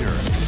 danger.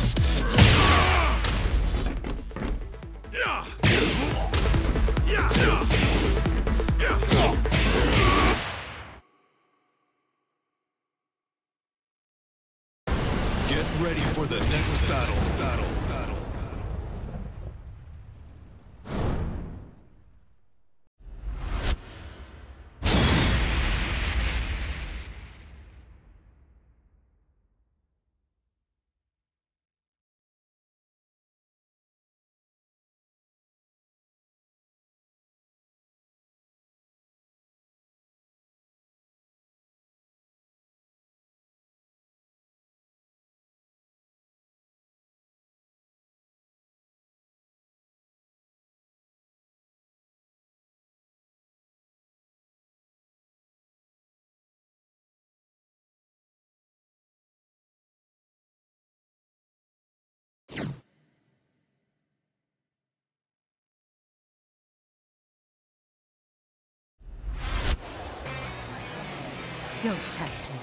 Don't test me.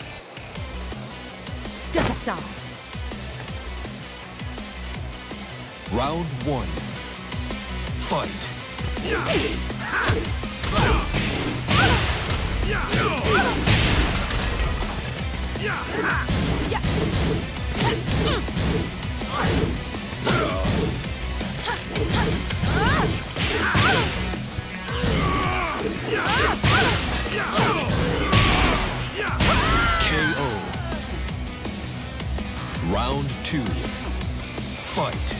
Step aside. Round one. Fight. Round two. Fight.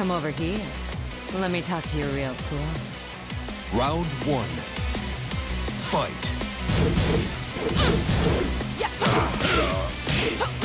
Come over here. Let me talk to you real close. Round one. Fight. KO. Ah.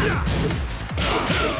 KO. Round three. Fight. KO. You win. Get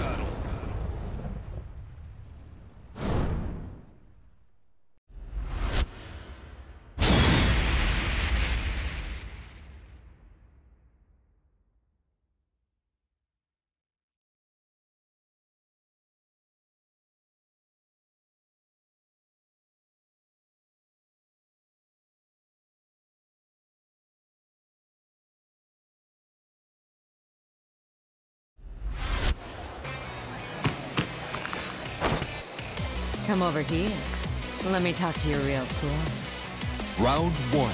Come over here. Let me talk to you real close. Round one.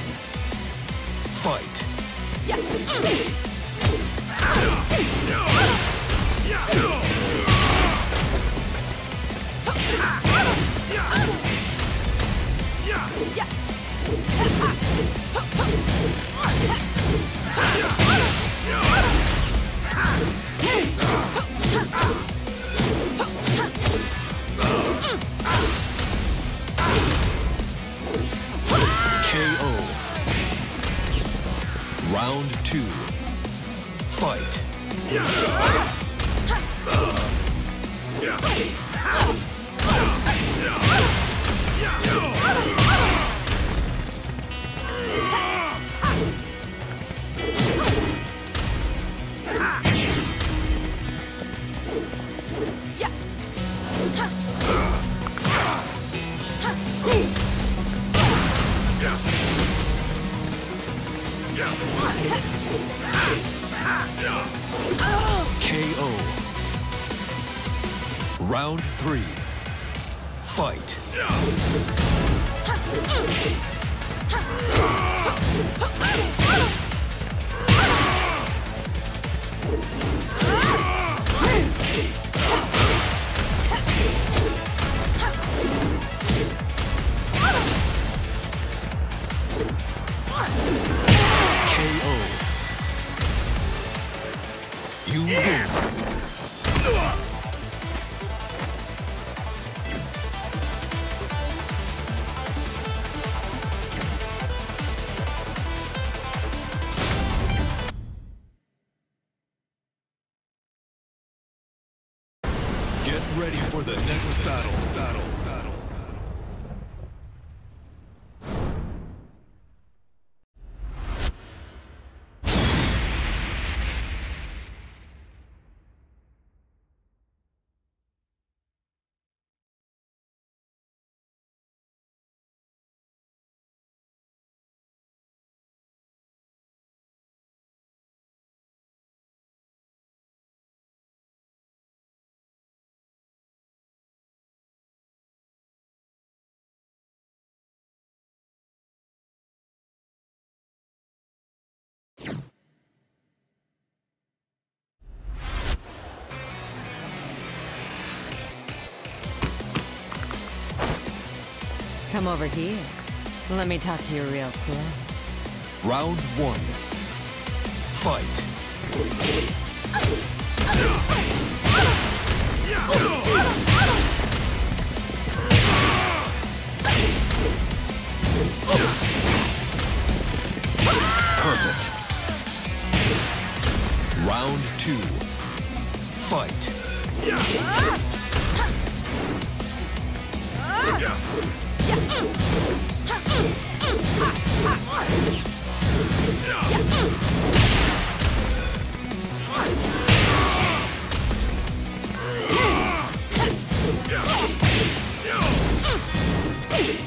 Fight. KO. KO. Round three. Fight. KO. You win. Come over here. Let me talk to you real close. Round one. Fight. Perfect. Round two. Fight. Hey!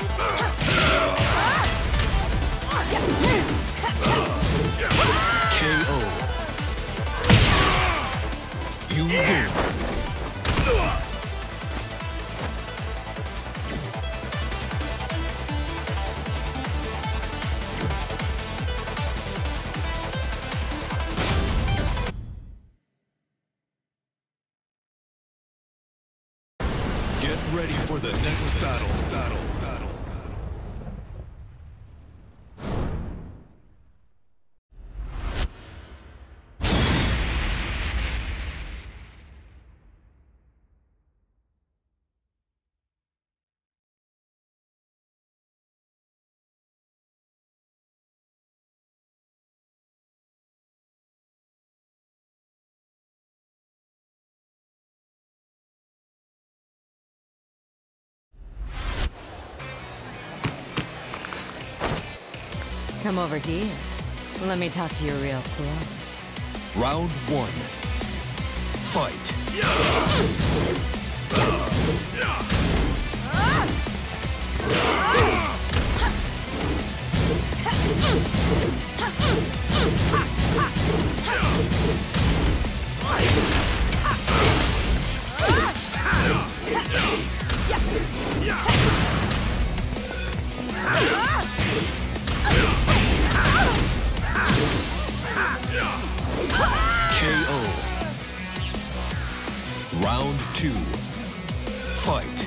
KO. You win. Come over here. Let me talk to you real close. Round one. Fight. Fight.